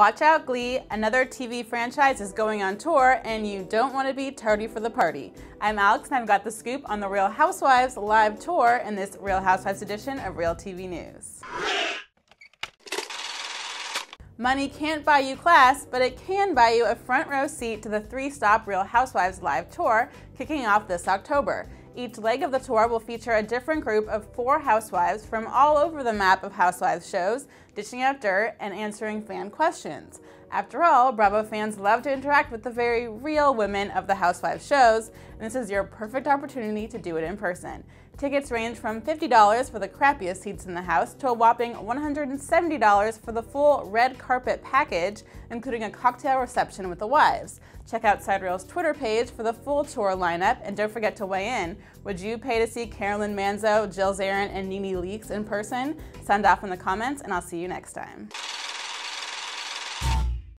Watch out, Glee! Another TV franchise is going on tour, and you don't want to be tardy for the party. I'm Alex, and I've got the scoop on the Real Housewives live tour in this Real Housewives edition of Reel TV News. Money can't buy you class, but it can buy you a front row seat to the three stop Real Housewives live tour kicking off this October. Each leg of the tour will feature a different group of four housewives from all over the map of housewives shows, dishing out dirt and answering fan questions. After all, Bravo fans love to interact with the very real women of the housewives shows, and this is your perfect opportunity to do it in person. Tickets range from $50 for the crappiest seats in the house to a whopping $170 for the full red carpet package, including a cocktail reception with the wives. Check out Sidereel's Twitter page for the full tour lineup, and don't forget to weigh in. Would you pay to see Carolyn Manzo, Jill Zarin, and NeNe Leakes in person? Sound off in the comments, and I'll see you next time.